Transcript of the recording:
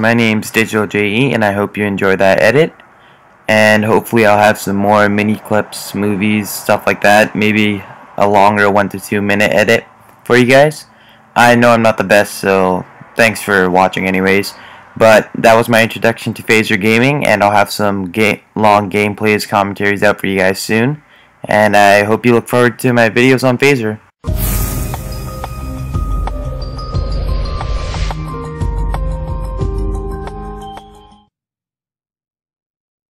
my name's Digital JE and I hope you enjoy that edit. And hopefully I'll have some more mini clips, movies, stuff like that. Maybe a longer one to two minute edit for you guys. I know I'm not the best, so thanks for watching anyways. But that was my introduction to Phazer Gaming, and I'll have some ga long gameplays, commentaries out for you guys soon. And I hope you look forward to my videos on Phaser.